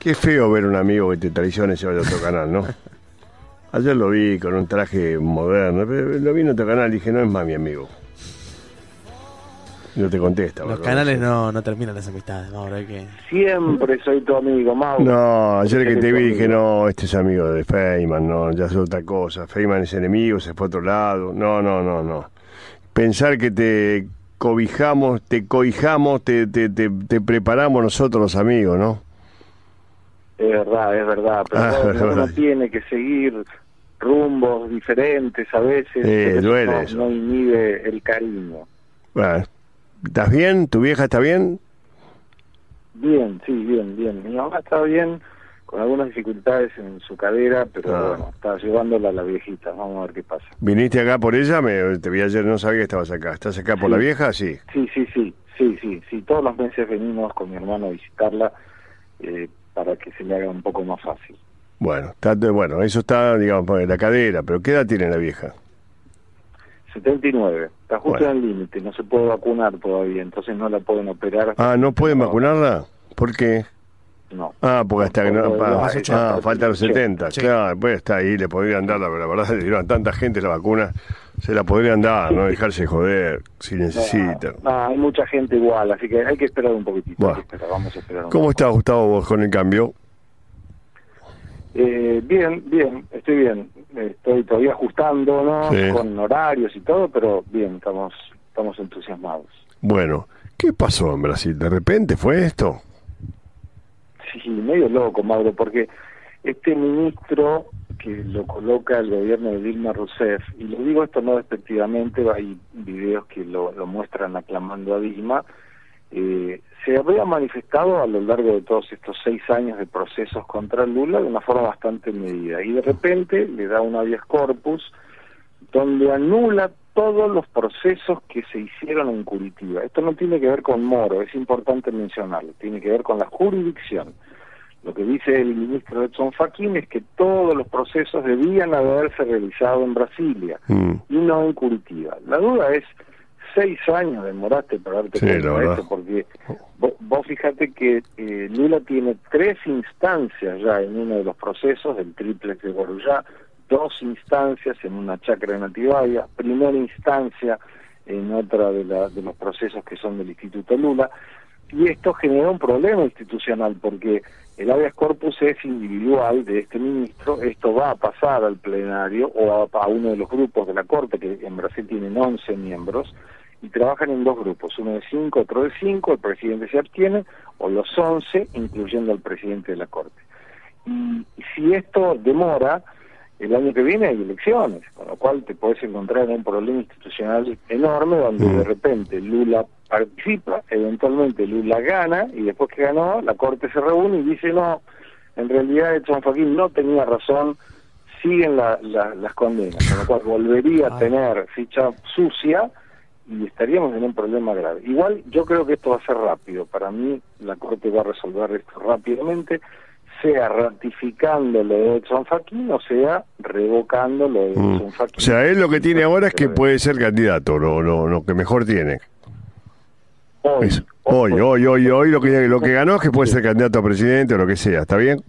Qué feo ver un amigo que te traiciona y se vaya a otro canal, ¿no? Ayer lo vi con un traje moderno, pero lo vi en otro canal y dije, no es más mi amigo. No te contesta. Los canales no, no terminan las amistades, Mauro. Hay que... Siempre soy tu amigo, Mauro. No, ayer que te vi dije, no, este es amigo de Feynman, no, ya es otra cosa. Feynman es enemigo, se fue a otro lado. No, no, no, no. Pensar que te cobijamos, te cobijamos, te, te, te, te preparamos nosotros los amigos, ¿no? Es verdad, es verdad. Pero Ah, bueno, uno tiene que seguir rumbos diferentes a veces. pero eso duele no, inhibe el cariño. Bueno, ¿estás bien? ¿Tu vieja está bien? Bien, sí, bien, bien. Mi mamá está bien, con algunas dificultades en su cadera, pero Ah. bueno, está llevándola a la viejita. Vamos a ver qué pasa. ¿Viniste acá por ella? Me, te vi ayer, no sabía que estabas acá. ¿Estás acá por Sí. la vieja? Sí. Sí, sí, sí, sí, sí, sí. Todos los meses venimos con mi hermano a visitarla eh, para que se le haga un poco más fácil. Bueno, está, bueno, eso está, digamos, en la cadera, pero ¿qué edad tiene la vieja? 79, está justo Bueno. en el límite, no se puede vacunar todavía, entonces no la pueden operar. Ah, ¿no pueden vacunarla? ¿Por qué? No. Ah, porque hasta que no, ah, más ah, 80, faltan los 70. Sí. Claro, pues está ahí, le podrían dar, la, la verdad, le dieron a tanta gente la vacuna, se la podrían dar, no dejarse joder si necesitan. No, no, hay mucha gente igual, así que hay que esperar un poquitito. Bueno. hay que esperar, vamos a esperar un ¿Cómo poco. estás, Gustavo, vos con el cambio? Eh, bien, bien, estoy bien. Estoy todavía ajustando, ¿no? Sí. Con horarios y todo, pero bien, estamos, estamos entusiasmados. Bueno, ¿qué pasó en Brasil? ¿De repente fue esto? Sí, medio loco, Mauro, porque este ministro que lo coloca el gobierno de Dilma Rousseff, y lo digo esto no despectivamente, hay videos que lo, lo muestran aclamando a Dilma, eh, se había manifestado a lo largo de todos estos seis años de procesos contra Lula de una forma bastante medida, y de repente le da un habeas corpus donde anula todos los procesos que se hicieron en Curitiba. Esto no tiene que ver con Moro, es importante mencionarlo, tiene que ver con la jurisdicción. Lo que dice el ministro Edson Fachin es que todos los procesos debían haberse realizado en Brasilia Mm, y no en Curitiba. La duda es, seis años demoraste para darte Sí, cuenta esto, porque vos, vos fíjate que eh, Lula tiene tres instancias ya en uno de los procesos, del triple de Borujá, dos instancias en una chacra de Nativaya, primera instancia en otra de, la- de los procesos que son del Instituto Lula, y esto genera un problema institucional porque el habeas corpus es individual de este ministro, esto va a pasar al plenario o a, a uno de los grupos de la Corte, que en Brasil tienen 11 miembros, y trabajan en dos grupos, uno de cinco, otro de cinco, el presidente se abstiene, o los 11, incluyendo al presidente de la Corte. Y si esto demora, el año que viene hay elecciones, con lo cual te puedes encontrar en un problema institucional enorme donde Mm. de repente Lula participa, eventualmente Lula gana y después que ganó la Corte se reúne y dice no, en realidad Edson Fachin no tenía razón, siguen la- la- las condenas, con lo cual volvería a Ah. tener ficha sucia y estaríamos en un problema grave. Igual yo creo que esto va a ser rápido, para mí la Corte va a resolver esto rápidamente, sea ratificando lo de Edson Fachin o sea revocando lo de mm. Edson Fachin. O sea, él lo que tiene ahora es que puede ser candidato, lo, lo, lo que mejor tiene. Hoy, Eso. Hoy, hoy, hoy, hoy, lo que, lo que ganó es que puede ser candidato a presidente o lo que sea, ¿está bien?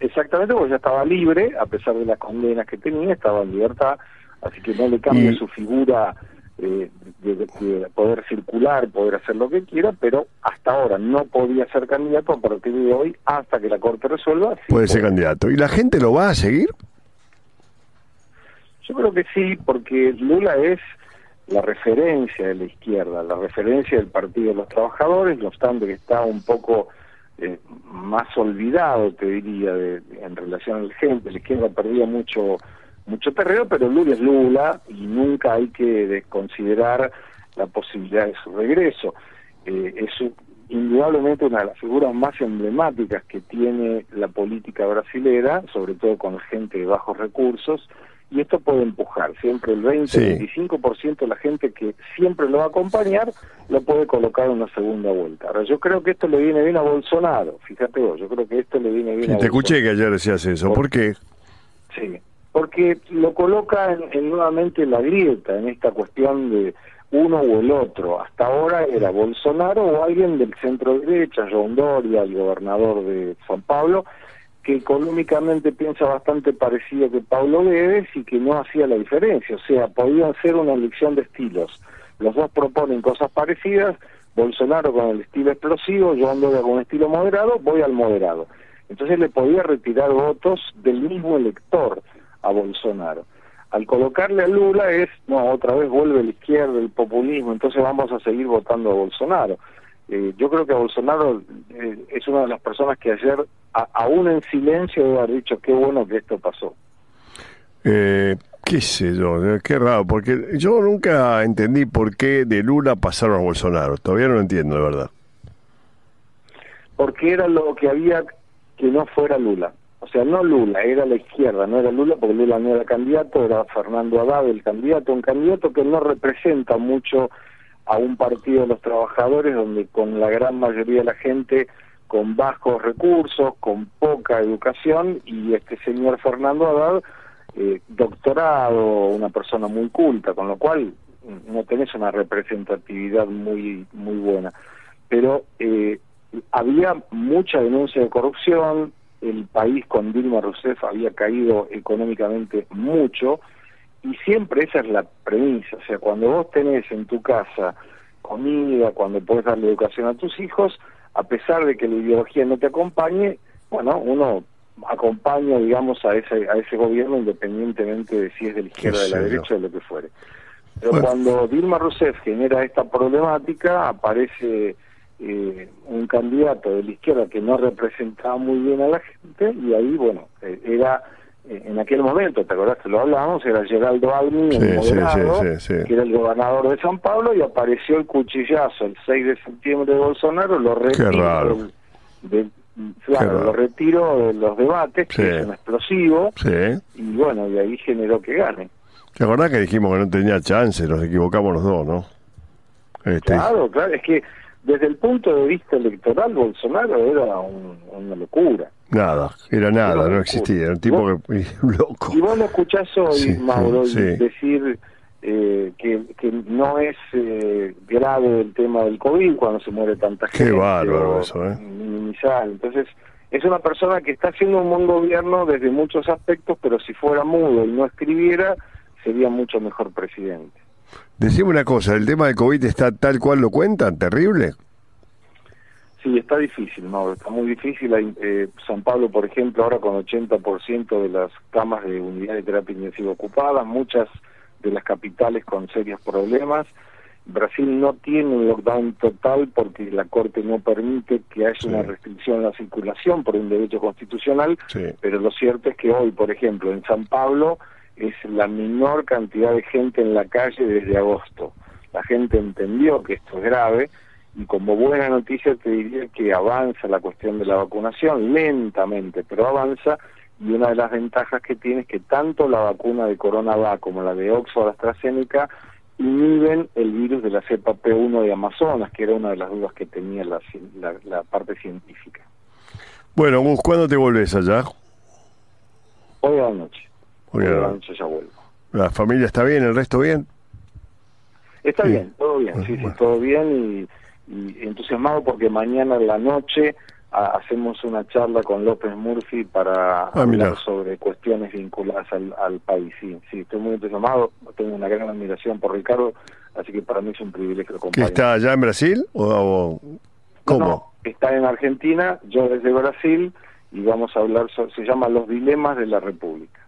Exactamente, porque ya estaba libre, a pesar de las condenas que tenía, estaba en libertad, así que no le cambia Y- su figura eh, de, de- de poder circular, poder hacer lo que quiera, pero hasta ahora no podía ser candidato a partir de hoy, hasta que la Corte resuelva. sí Puede ser puede. candidato. ¿Y la gente lo va a seguir? Yo creo que sí, porque Lula es la referencia de la izquierda, la referencia del Partido de los Trabajadores, no obstante que está un poco eh, más olvidado, te diría, de- en relación al gente. La izquierda perdía mucho mucho terreno, pero Lula es Lula y nunca hay que desconsiderar la posibilidad de su regreso. Eh, es un- indudablemente una de las figuras más emblemáticas que tiene la política brasilera, sobre todo con gente de bajos recursos, y esto puede empujar. Siempre el 20-25% de la gente que siempre lo va a acompañar lo puede colocar en una segunda vuelta. Ahora, yo creo que esto le viene bien a Bolsonaro, fíjate vos, yo creo que esto le viene bien Sí, a te Bolsonaro. escuché que ayer decías eso. ¿Por qué? Sí, porque lo coloca en, en nuevamente la grieta, en esta cuestión de uno o el otro. Hasta ahora era Bolsonaro o alguien del centro derecha, John Doria, el gobernador de San Pablo, que económicamente piensa bastante parecido que Pablo Guedes y que no hacía la diferencia. O sea, podían ser una elección de estilos. Los dos proponen cosas parecidas, Bolsonaro con el estilo explosivo, yo ando con un estilo moderado, voy al moderado. Entonces le podía retirar votos del mismo elector a Bolsonaro. Al colocarle a Lula es, no, otra vez vuelve la izquierda, el populismo, entonces vamos a seguir votando a Bolsonaro. Eh, yo creo que Bolsonaro eh, es una de las personas que ayer, aún en silencio, debe haber dicho qué bueno que esto pasó. Eh, qué sé yo, qué raro, porque yo nunca entendí por qué de Lula pasaron a Bolsonaro, todavía no lo entiendo de verdad. Porque era lo que había que no fuera Lula. O sea, no Lula, era la izquierda, no era Lula porque Lula no era candidato, era Fernando Haddad el candidato, un candidato que no representa mucho a un partido de los trabajadores donde con la gran mayoría de la gente con bajos recursos, con poca educación y este señor Fernando Haddad eh, doctorado, una persona muy culta, con lo cual no tenés una representatividad muy muy buena. Pero eh, había mucha denuncia de corrupción, el país con Dilma Rousseff había caído económicamente mucho y siempre esa es la premisa, o sea, cuando vos tenés en tu casa comida, cuando podés darle educación a tus hijos, a pesar de que la ideología no te acompañe, bueno, uno acompaña, digamos, a ese, a ese gobierno independientemente de si es de la izquierda, de la derecha, de lo que fuere. Pero cuando Dilma Rousseff genera esta problemática, aparece eh, un candidato de la izquierda que no representaba muy bien a la gente y ahí, bueno, eh, era eh, en aquel momento, ¿te acordás que lo hablábamos? Era Geraldo Almi, el moderado, que era el gobernador de San Pablo y apareció el cuchillazo el 6 de septiembre de Bolsonaro, lo retiro claro, lo retiro de los debates, que es un explosivo, y bueno, y ahí generó que gane. ¿Te acordás que dijimos que no tenía chance? Nos equivocamos los dos, ¿no? Este... Claro, claro, es que desde el punto de vista electoral, Bolsonaro era una locura. Nada, era nada, no existía, era un tipo que, loco. Y vos lo escuchás hoy, Mauro, decir eh, que, que no es eh, grave el tema del COVID cuando se muere tanta gente. Qué bárbaro eso, ¿eh? Minimizar. Entonces, es una persona que está haciendo un buen gobierno desde muchos aspectos, pero si fuera mudo y no escribiera, sería mucho mejor presidente. Decime una cosa, ¿el tema del COVID está tal cual lo cuentan? ¿Terrible? Sí, está difícil, no, está muy difícil. Eh, San Pablo, por ejemplo, ahora con 80% de las camas de unidad de terapia intensiva ocupadas, muchas de las capitales con serios problemas. Brasil no tiene un lockdown total porque la Corte no permite que haya una restricción en la circulación por un derecho constitucional, pero lo cierto es que hoy, por ejemplo, en San Pablo es la menor cantidad de gente en la calle desde agosto. La gente entendió que esto es grave y como buena noticia te diría que avanza la cuestión de la vacunación, lentamente, pero avanza y una de las ventajas que tiene es que tanto la vacuna de Coronavac como la de Oxford AstraZeneca inhiben el virus de la cepa P1 de Amazonas, que era una de las dudas que tenía la, la, parte científica. Bueno, Gus, ¿cuándo te volvés allá? Hoy a la noche. A la noche ya vuelvo. ¿La familia está bien? ¿El resto bien? Está bien, todo bien, sí, sí, todo bien y y entusiasmado porque mañana en la noche hacemos una charla con López Murphy para ah, hablar sobre cuestiones vinculadas al, país. Sí, sí, estoy muy entusiasmado, tengo una gran admiración por Ricardo, así que para mí es un privilegio acompañarlo. ¿Está allá en Brasil o, cómo? está en Argentina, yo desde Brasil y vamos a hablar, se llama Los Dilemas de la República.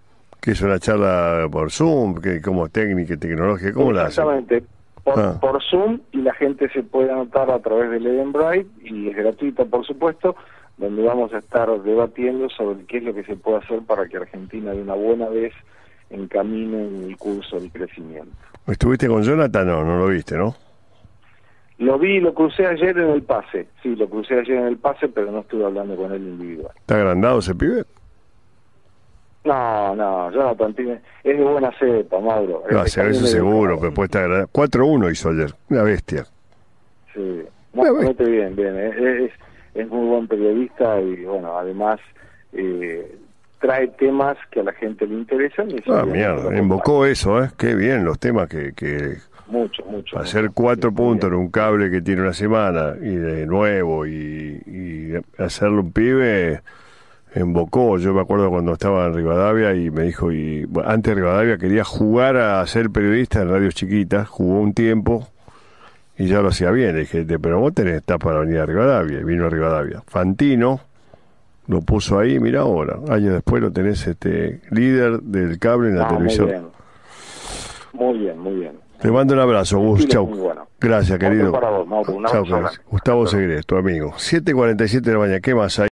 Que es una charla por Zoom, que como técnica y tecnológica, ¿cómo la Exactamente por, ah. por Zoom y la gente se puede anotar a través del Eventbrite y es gratuita, por supuesto, donde vamos a estar debatiendo sobre qué es lo que se puede hacer para que Argentina de una buena vez encamine en el curso del crecimiento. ¿Estuviste con Jonathan? No, no lo viste, ¿no? Lo vi, lo crucé ayer en el pase, sí, lo crucé ayer en el pase, pero no estuve hablando con él individual. ¿Está agrandado ese pibe? No, no, Jonathan tiene, es de buena cepa, Mauro. No, eso seguro, pero puede estar 4-1 hizo ayer, una bestia. Sí, no, bien, bien, es, es, muy buen periodista y bueno, además eh, trae temas que a la gente le interesan. Y ah, mierda, invocó eso, ¿eh? Qué bien los temas que, que mucho, mucho. Hacer mucho. cuatro Sí, puntos en un cable que tiene una semana y de nuevo y, y hacerlo un pibe embocó. Yo me acuerdo cuando estaba en Rivadavia y me dijo, y bueno, antes de Rivadavia quería jugar a ser periodista en radios chiquitas, jugó un tiempo y ya lo hacía bien. Le dije, pero vos tenés estar para venir a Rivadavia. Y vino a Rivadavia. Fantino lo puso ahí, mira ahora, años después lo tenés este líder del cable en la Ah, muy televisión. bien. Muy bien, muy bien. Te mando un abrazo, Gus. Chau. bueno. Gracias, querido. para vos, Mauro. Un Chau, gracias. Gustavo Segres, tu amigo. 7.47 de la mañana. ¿Qué más hay?